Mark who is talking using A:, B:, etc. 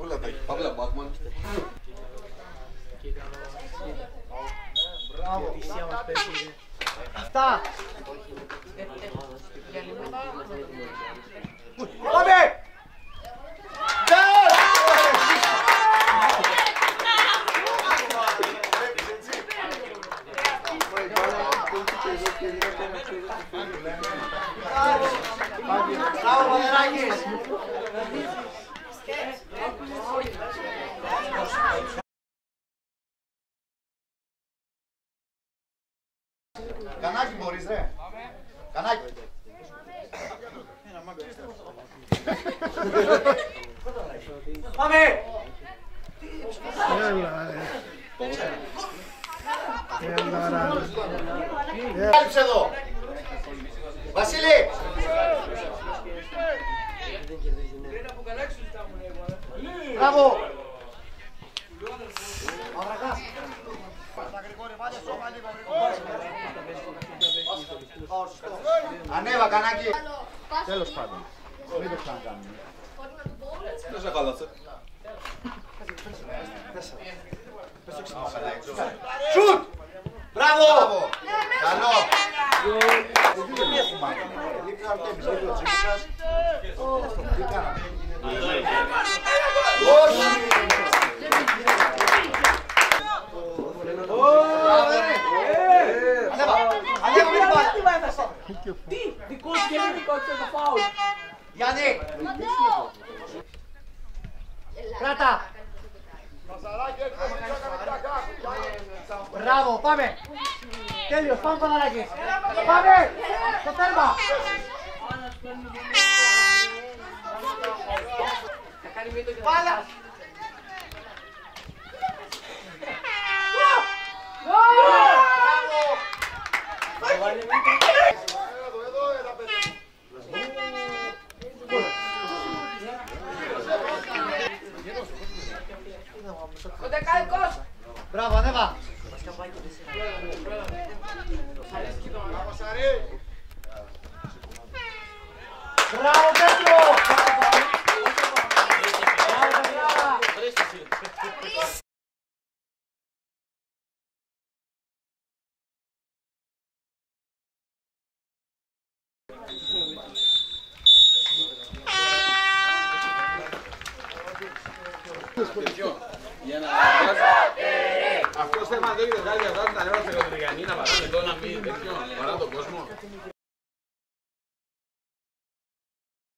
A: Όλα τα έχει. Παύλα Μπάτμαν.
B: Αυτά. Μπράβο, Παδεράκης! Κανάκι μπορείς ρε. Κανάκι. Πάμε! Κάλυψε εδώ. Βασίλη! Μπράβο! Μαυρακάς. Ανέβα, κανάκι. Τέλος πάντων. Μην το ξανακάνουμε.
A: Δεν σε χάλασε.
B: Σουτ! Μπράβο! Καλό! Όχι! Μπράβο, ρε. Ανέβα, ανέβα, μην πας.
C: Τι, δικό σου και είναι δικό σου το φάουλ.
B: Γιάννη! Κράτα! Μπράβο, πάμε! Τέλειος, πάμε Παναράκη! Πάμε! Στο τέρμα! Πάλα!
C: Ο δεκάλικος.
B: Μπράβο, ανέβα! Μπράβο, Πέτρο! Μπράβο, παιδιά!
A: Για να Αυτός θέμα δεν είναι βγάλει αυτά τα νερά σε κοντριγανή να παράνε εδώ να μην τέτοιο, παρά τον κόσμο.